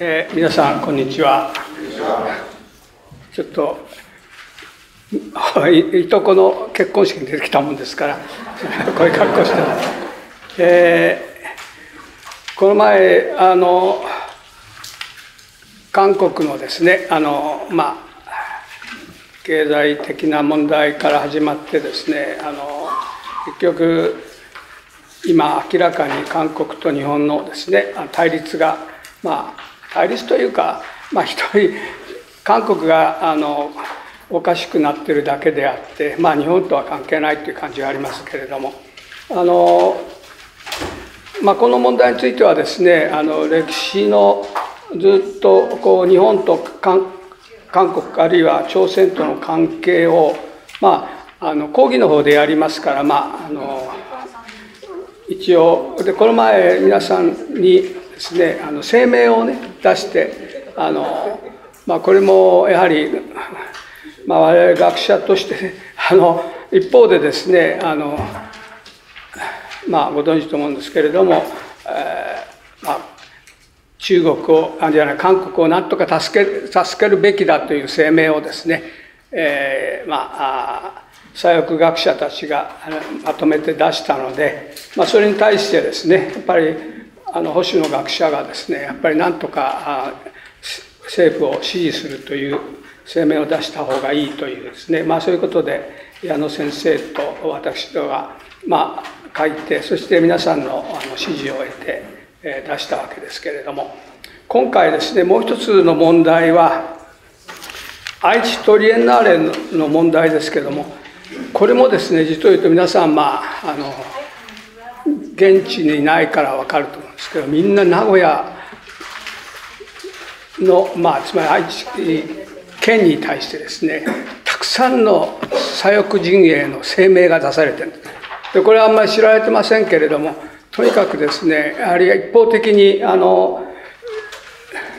えー、皆さんこんにちは。ちょっといとこの結婚式に出てきたもんですからこういう格好して。ます、えー、この前あの韓国のですねあのまあ経済的な問題から始まってですねあの結局今明らかに韓国と日本のですね対立がまあ対立というか、まあ、一人韓国があのおかしくなってるだけであって、まあ、日本とは関係ないという感じがありますけれどもあの、まあ、この問題についてはですねあの歴史のずっとこう日本と韓国あるいは朝鮮との関係を、まあ、あの講義の方でやりますから、まあ、あの一応でこの前皆さんにですねあの声明をね出してあの、まあ、これもやはり、まあ、我々学者として、ね、あの一方でですねあの、まあ、ご存知と思うんですけれども、えーまあ、中国をあじゃない韓国をなんとか助け助けるべきだという声明をですね、えー、まあ左翼学者たちがまとめて出したので、まあ、それに対してですねやっぱりあの保守の学者がですねやっぱりなんとか政府を支持するという声明を出した方がいいというですね、まあ、そういうことで矢野先生と私とが、まあ、書いてそして皆さんのあの支持を得て、え出したわけですけれども今回ですねもう一つの問題は愛知トリエンナーレの問題ですけれどもこれもですね実を言うと皆さんまああの現地にいないから分かると思うんですけどみんな名古屋の、まあ、つまり愛知県に対してですねたくさんの左翼陣営の声明が出されてる。でこれはあんまり知られてませんけれどもとにかくですねやはり一方的にあの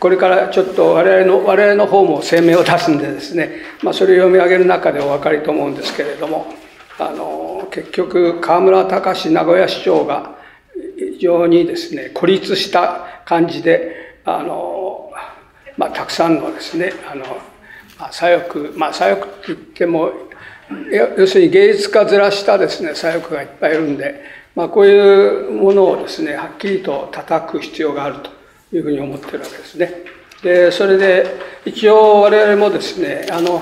これからちょっと我々の我々の方も声明を出すんでですね、まあ、それを読み上げる中でお分かりと思うんですけれどもあの結局河村隆名古屋市長が非常にですね孤立した感じであの、まあ、たくさんのですねあの、まあ、左翼まあ左翼って言っても要するに芸術家ずらしたですね左翼がいっぱいいるんで、まあ、こういうものをですねはっきりと叩く必要があるというふうに思ってるわけですね。でそれで一応我々もですねあの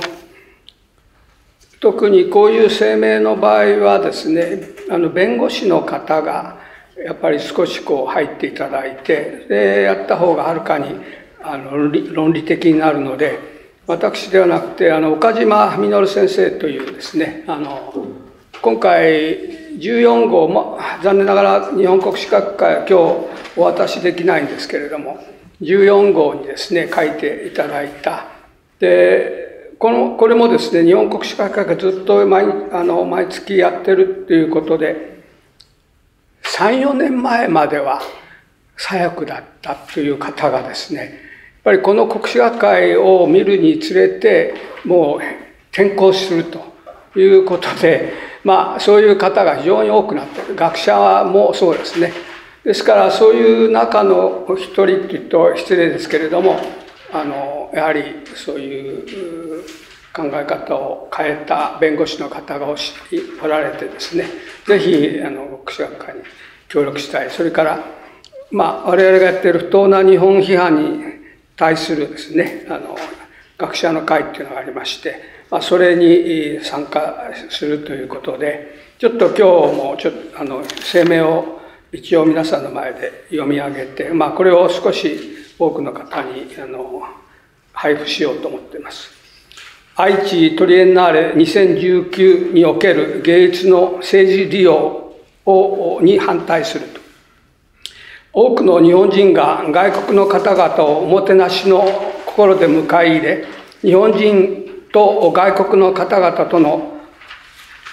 特にこういう声明の場合はですねあの弁護士の方がやっぱり少しこう入っていただいてでやった方がはるかにあの論理的になるので私ではなくてあの岡島稔先生というですねあの今回14号も残念ながら日本国史学会は今日お渡しできないんですけれども14号にですね書いていただいた。でこのこれもですね日本国史学会がずっと毎あの毎月やってるっていうことで34年前までは左翼だったという方がですねやっぱりこの国史学会を見るにつれてもう転校するということでまあそういう方が非常に多くなってる学者もそうですね。ですからそういう中の一人って言うと失礼ですけれどもあのやはりそういう考え方を変えた弁護士の方がおられてですね是非あの国史学会に協力したいそれからまあ我々がやっている不当な日本批判に対するですねあの学者の会っていうのがありまして、まあ、それに参加するということでちょっと今日もちょっとあの声明を一応皆さんの前で読み上げて、まあ、これを少し多くの方にあの配布しようと思っています。愛知トリエンナーレ2019における芸術の政治利用をに反対すると。多くの日本人が外国の方々をおもてなしの心で迎え入れ、日本人と外国の方々との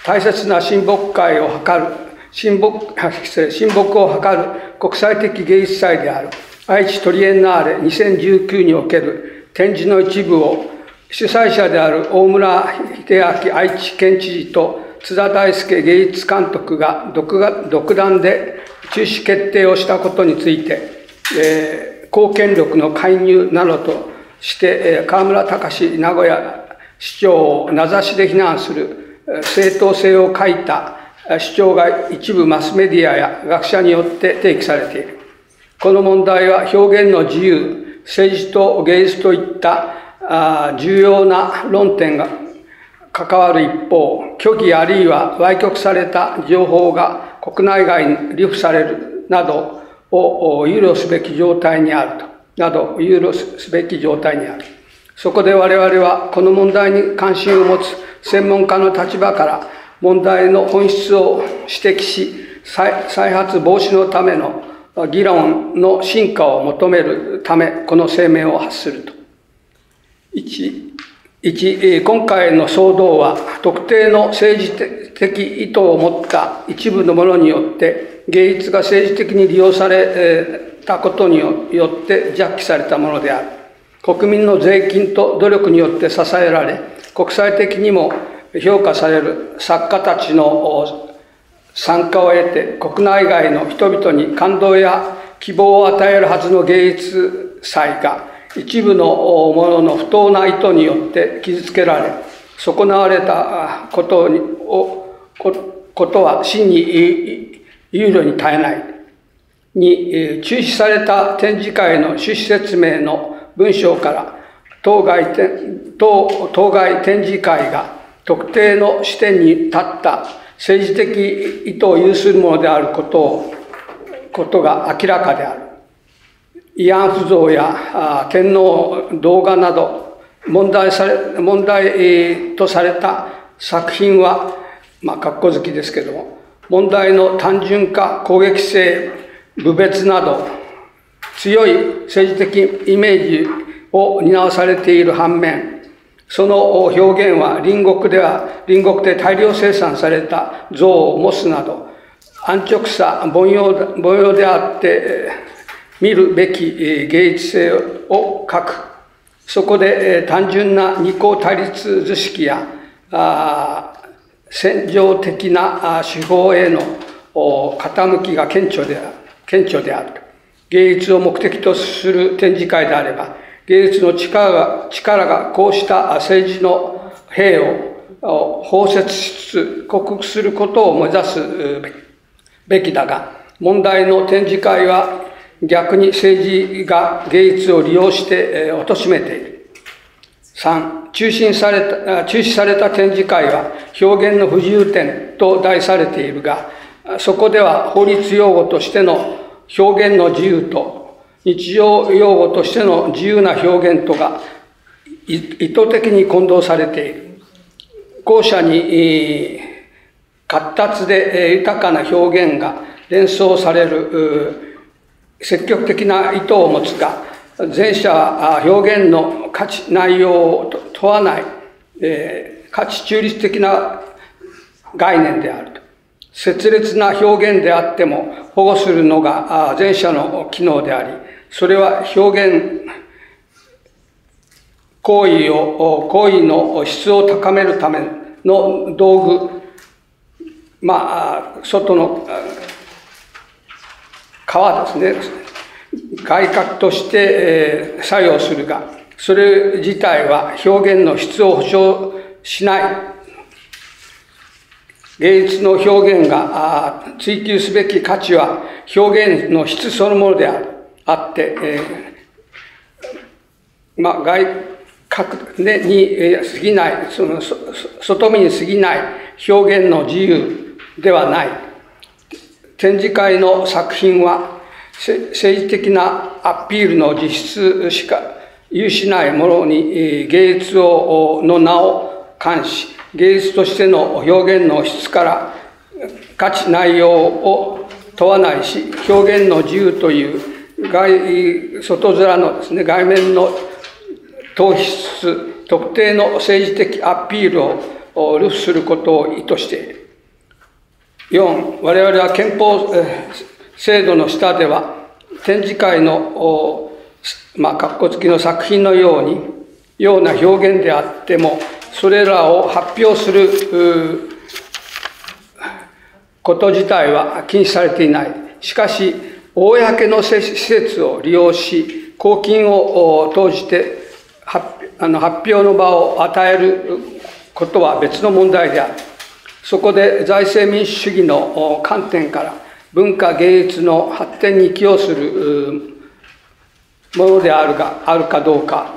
大切な親睦会を図る、親睦、失礼、親睦を図る国際的芸術祭である。愛知トリエンナーレ2019における展示の一部を主催者である大村秀明愛知県知事と津田大輔芸術監督が独断で中止決定をしたことについて、え公権力の介入などとして、河村隆名古屋市長を名指しで非難する正当性を欠いた主張が一部マスメディアや学者によって提起されている。この問題は表現の自由、政治と芸術といった重要な論点が関わる一方、虚偽あるいは歪曲された情報が国内外に流布されるなどを憂慮すべき状態にあると、など憂慮すべき状態にある。そこで我々はこの問題に関心を持つ専門家の立場から問題の本質を指摘し、再発防止のための議論の進化を求めるため、この声明を発すると。1、1今回の騒動は、特定の政治的意図を持った一部の者によって、芸術が政治的に利用されたことによって弱気されたものである。国民の税金と努力によって支えられ、国際的にも評価される作家たちの参加を得て国内外の人々に感動や希望を与えるはずの芸術祭が一部の者の不当な意図によって傷つけられ損なわれたことにをことは真に憂慮に耐えないに中止された展示会の趣旨説明の文章から当該当当該展示会が特定の視点に立った政治的意図を有するものであることをことが明らかである。慰安婦像や天皇動画など問題され問題とされた作品は、まあ、格好好きですけども、問題の単純化、攻撃性、侮蔑など、強い政治的イメージを担わされている反面、その表現は隣国では、隣国で大量生産された像を模すなど、安直さ、凡庸凡庸であって、見るべき芸術性を書く。そこで単純な二項対立図式や、戦場的な手法への傾きが顕著である。顕著である。芸術を目的とする展示会であれば、芸術の力が力がこうした政治の兵を包摂しつつ克服することを目指すべきだが、問題の展示会は逆に政治が芸術を利用して貶めている。3、中心された、中止された展示会は表現の不自由点と題されているが、そこでは法律用語としての表現の自由と日常用語としての自由な表現とが意図的に混同されている。後者に活達で豊かな表現が連想される積極的な意図を持つが、前者は表現の価値、内容を問わない、価値中立的な概念であると。切烈な表現であっても保護するのが前者の機能であり、それは表現行為を、行為の質を高めるための道具、まあ、外の皮ですね、外角として作用するが、それ自体は表現の質を保証しない。芸術の表現が追求すべき価値は表現の質そのものであ。って、えー、まあ、外角、ね、に過ぎない、その外見に過ぎない表現の自由ではない。展示会の作品は政治的なアピールの実質しか有しないものに芸術をの名を冠し、芸術としての表現の質から価値内容を問わないし、表現の自由という外、外面のですね、外面の突出、特定の政治的アピールを流布することを意図している。4、我々は憲法制度の下では、展示会の、まあ、格好付きの作品のように、ような表現であっても、それらを発表すること自体は禁止されていない。しかし、公の施設を利用し、公金を投じて発あの発表の場を与えることは別の問題である。そこで財政民主主義の観点から文化芸術の発展に寄与するものであるがあるかどうか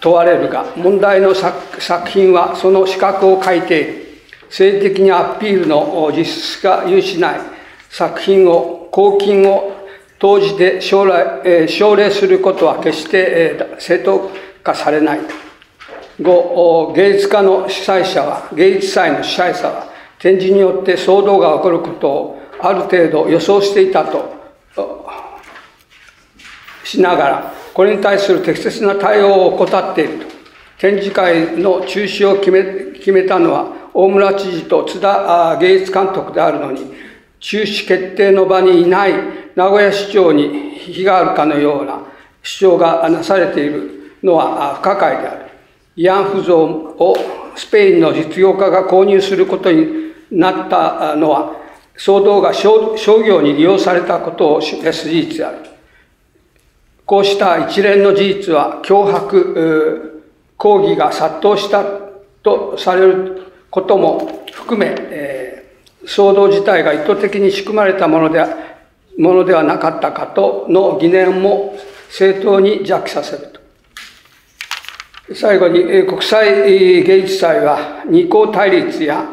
問われるが問題の作品はその資格を書いている政治的にアピールの実質が有しない作品を公金を投じて将来、奨励することは決して、正当化されない。5、芸術家の主催者は、芸術祭の主催者は、展示によって騒動が起こることをある程度予想していたとしながら、これに対する適切な対応を怠っていると。展示会の中止を決め決めたのは、大村知事と津田芸術監督であるのに、中止決定の場にいない名古屋市長に非があるかのような主張がなされているのは不可解である。慰安婦像をスペインの実業家が購入することになったのは、騒動が商業に利用されたことを示す事実である。こうした一連の事実は脅迫、抗議が殺到したとされることも含め、えー、騒動自体が意図的に仕組まれたものでものではなかったかとの疑念も正当に邪気させると。最後に、国際芸術祭は二項対立や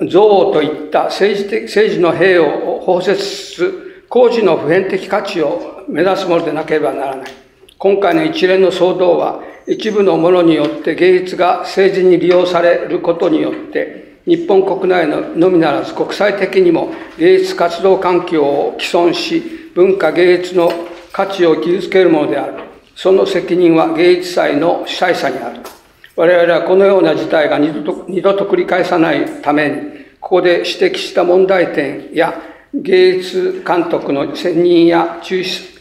憎悪といった政治的政治の兵を包摂する工事の普遍的価値を目指すものでなければならない。今回の一連の騒動は一部の者によって芸術が政治に利用されることによって日本国内ののみならず国際的にも芸術活動環境を毀損し文化芸術の価値を傷つけるものであるその責任は芸術祭の主催者にある我々はこのような事態が二度と二度と繰り返さないためにここで指摘した問題点や芸術監督の選任や中止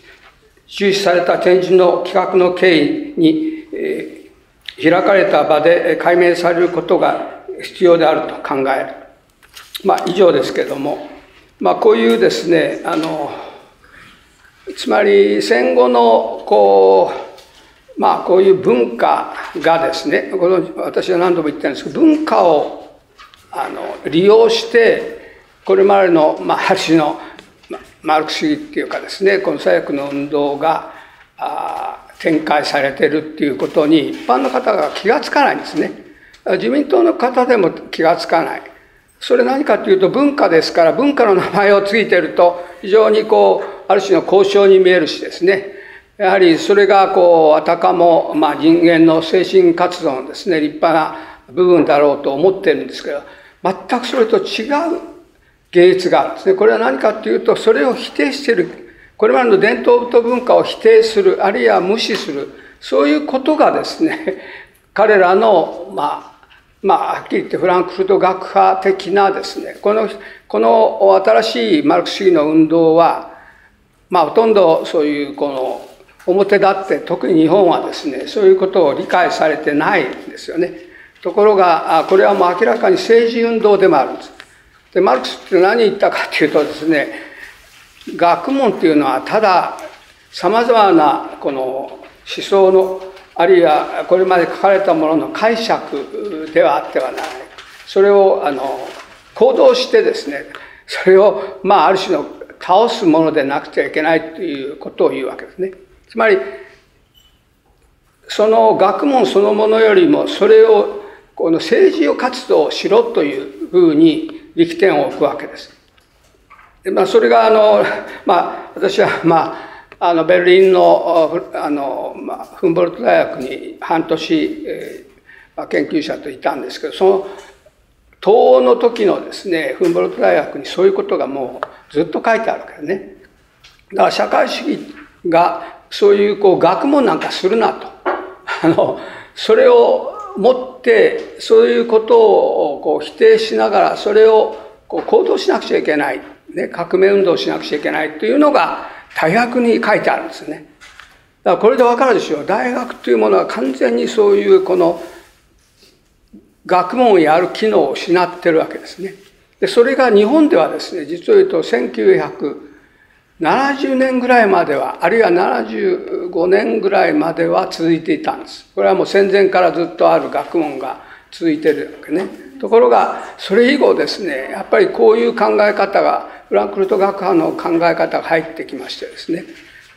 中止された展示の企画の経緯に、えー、開かれた場で解明されることが必要であると考える。まあ、以上ですけれども、まあ、こういうですね、あの、つまり戦後の、こう、まあ、こういう文化がですね、この私は何度も言ってるんですけど、文化をあの利用して、これまでの、まあ、ある種のマルクス主義っていうかですねこの左翼の運動があ展開されてるっていうことに一般の方が気がつかないんですね。自民党の方でも気がつかない。それ何かというと文化ですから文化の名前をついてると非常にこうある種の交渉に見えるしですねやはりそれがこうあたかも、まあ、人間の精神活動のですね立派な部分だろうと思ってるんですけど全くそれと違う芸術があるんですね。これは何かというと、それを否定してる。これまでの伝統と文化を否定する、あるいは無視する。そういうことがですね、彼らの、まあ、まあ、はっきり言ってフランクフルト学派的なですね、この、この新しいマルクス主義の運動は、まあ、ほとんどそういうこの表立って特に日本はですねそういうことを理解されてないんですよね。ところがこれはもう明らかに政治運動でもあるんです。でマルクスって何言ったかっていうとですね学問っていうのはたださまざまなこの思想のあるいはこれまで書かれたものの解釈ではあってはならない。それをあの行動してですねそれをまあある種の倒すものでなくてはいけないということを言うわけですねつまりその学問そのものよりもそれをこの政治を活動しろというふうに力点を置くわけです。でまあ、それがあの、まあ、私は、まあ、あのベルリンのあの、まあ、フンボルト大学に半年、えーまあ、研究者といたんですけどその東欧の時のですねフンボルト大学にそういうことがもうずっと書いてあるわけですね。だから社会主義がそういうこう学問なんかするなと。あのそれを持ってそういうことをこう否定しながらそれをこう行動しなくちゃいけない、ね、革命運動しなくちゃいけないというのが大学に書いてあるんですね。だからこれでわかるでしょう。大学というものは完全にそういうこの学問をやる機能を失ってるわけですね。でそれが日本ではですね実を言うと1970年ぐらいまでは、あるいは75年ぐらいまでは続いていたんです。これはもう戦前からずっとある学問が続いてるわけね。ところが、それ以後ですね、やっぱりこういう考え方が、フランクフルト学派の考え方が入ってきましてですね。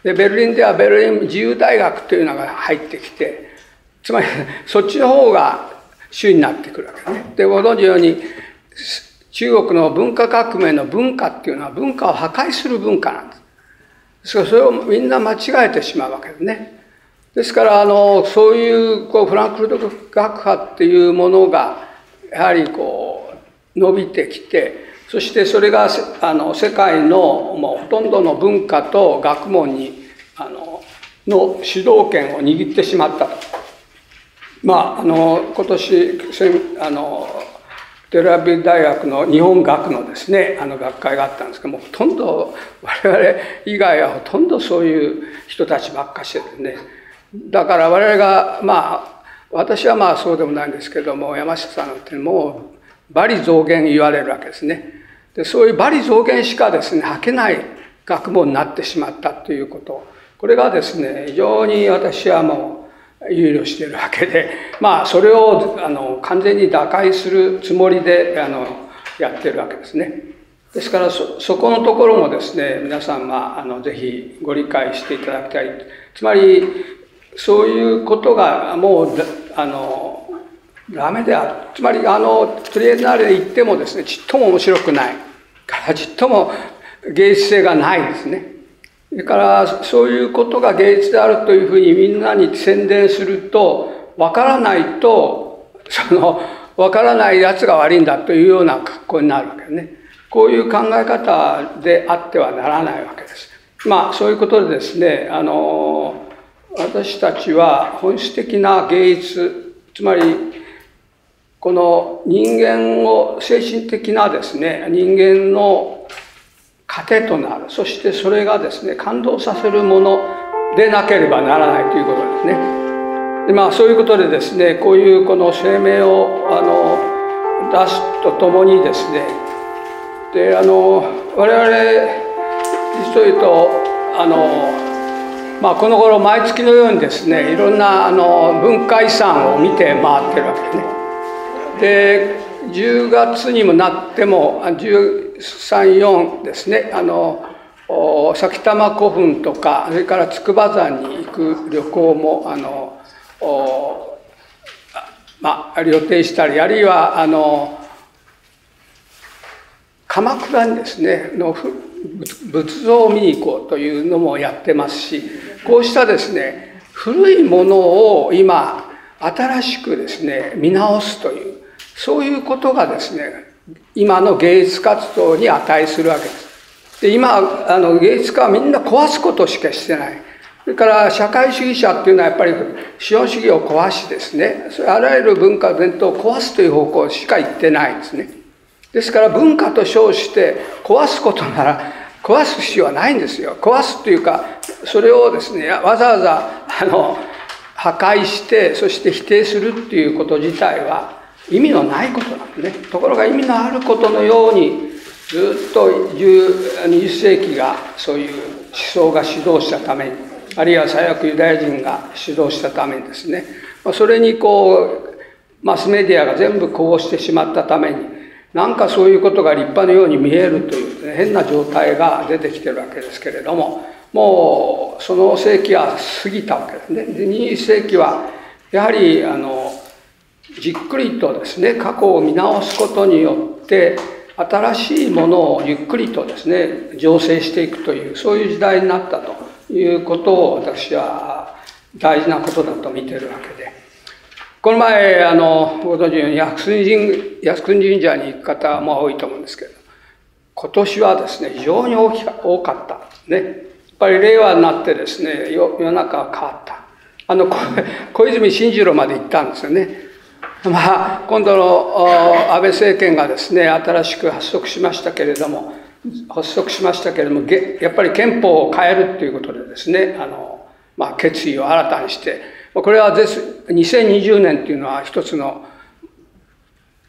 で、ベルリンではベルリン自由大学というのが入ってきて、つまりそっちの方が主になってくるわけね。で、ご存知のように、中国の文化革命の文化っていうのは文化を破壊する文化なんです。それをみんな間違えてしまうわけですね。ですからあのそういうこうフランクフルト学派っていうものがやはりこう伸びてきてそしてそれがあの世界のもうほとんどの文化と学問にあのの主導権を握ってしまったと。まああの今年あのテルアビブ大学の日本学のですねあの学会があったんですけどもほとんど我々以外はほとんどそういう人たちばっかしてでね。だから我々がまあ私はまあそうでもないんですけども山下さんってもう罵詈増言言われるわけですね。でそういう罵詈増言しかですね吐けない学問になってしまったということ。これがですね非常に私はもう憂慮しているわけで、まあ、それをあの完全に打開するつもりであのやってるわけですね。ですからそ、そこのところもですね、皆さん、まあ、あのぜひご理解していただきたい。つまり、そういうことがもう、あの、ダメである。つまり、あの、トリエンナーレで行ってもですね、ちっとも面白くない。からちっとも芸術性がないですね。それからそういうことが芸術であるというふうにみんなに宣伝するとわからないとそのわからないやつが悪いんだというような格好になるわけね。こういう考え方であってはならないわけです。まあそういうことでですねあの私たちは本質的な芸術つまりこの人間を精神的なですね人間の糧となるそしてそれがですね感動させるものでなければならないということですねでまあそういうことでですねこういうこの声明をあの出すとともにですねであの我々実を言うとあのまあ、この頃毎月のようにですねいろんなあの文化遺産を見て回ってるわけですね。で10月にもなっても10 34ですね。あの埼玉古墳とかそれから筑波山に行く旅行もあのまあ、予定したりあるいはあの鎌倉にですねの仏像を見に行こうというのもやってますしこうしたですね古いものを今新しくですね見直すというそういうことがですね今の芸術活動に値するわけです。で今あの芸術家はみんな壊すことしかしてない。それから社会主義者っていうのはやっぱり資本主義を壊しですねそれあらゆる文化伝統を壊すという方向しか言ってないんですね。ですから文化と称して壊すことなら壊す必要はないんですよ。壊すというかそれをですねわざわざあの破壊してそして否定するっていうこと自体は意味のないことなんですね。ところが意味のあることのようにずっと20世紀がそういう思想が指導したためにあるいは最悪ユダヤ人が指導したためにですねそれにこうマスメディアが全部こうしてしまったためになんかそういうことが立派のように見えるという、ね、変な状態が出てきてるわけですけれどももうその世紀は過ぎたわけですね。で21世紀はやはりあのじっくりとですね過去を見直すことによって新しいものをゆっくりとですね醸成していくというそういう時代になったということを私は大事なことだと見てるわけで。この前あのご存知のように靖国神社に行く方も多いと思うんですけど今年はですね非常に大きか多かったね。やっぱり令和になってですね世の中は変わった。あの小泉進次郎まで行ったんですよね。まあ、今度の安倍政権がですね新しく発足しましたけれども発足しましたけれどもやっぱり憲法を変えるということでですねあの、まあ、決意を新たにしてこれは2020年というのは一つの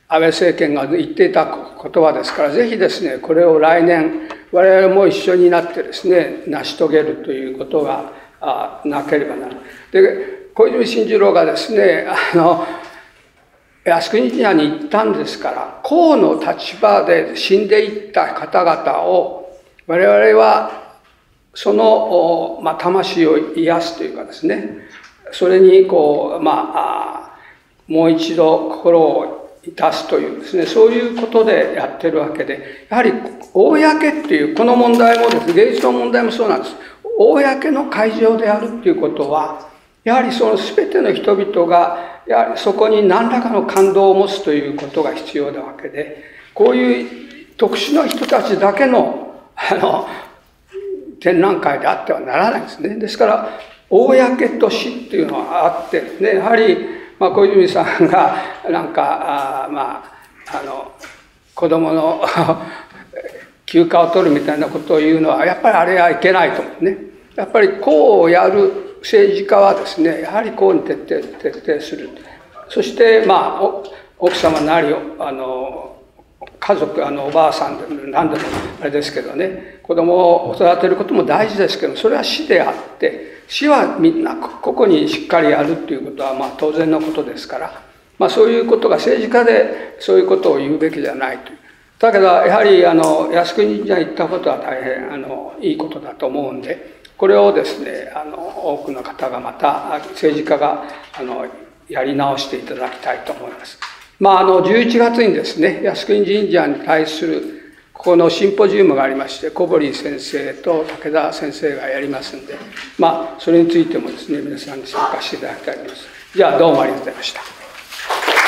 安倍政権が言っていた言葉ですからぜひですねこれを来年我々も一緒になってですね、成し遂げるということがなければならない。で、小泉進次郎がですね、あの、靖国神社に行ったんですから、公の立場で死んでいった方々を、我々はその、まあ、魂を癒すというかですね、それにこう、まあ、もう一度心をいたすというですね、そういうことでやってるわけで、やはり、公っていう、この問題もですね、芸術の問題もそうなんです。公の会場であるっていうことは、やはりその全ての人々が、やはりそこに何らかの感動を持つということが必要なわけで、こういう特殊な人たちだけの、あの、展覧会であってはならないですね。ですから、公と死っていうのはあってね、やはり、まあ、小泉さんが、なんか、あまあ、あの、子供の 休暇を取るみたいなことを言うのは、やっぱりあれはいけないと思うね。やっぱりこうやる政治家はですね、やはりこうに徹底、徹底する。そして、まあ、奥様なり、あの、家族、あの、おばあさんで何でもあれですけどね、子供を育てることも大事ですけど、それは死であって、死はみんなここにしっかりやるっていうことは、まあ当然のことですから、まあそういうことが政治家でそういうことを言うべきじゃないという。だけど、やはり、あの、靖国神社行ったことは大変、あの、いいことだと思うんで、これをですね、あの、多くの方がまた、政治家が、あの、やり直していただきたいと思います。まあ、あの、11月にですね、靖国神社に対する、ここのシンポジウムがありまして、小堀先生と武田先生がやりますんで、まあ、それについてもですね、皆さんに参加していただきたいと思います。じゃあ、どうもありがとうございました。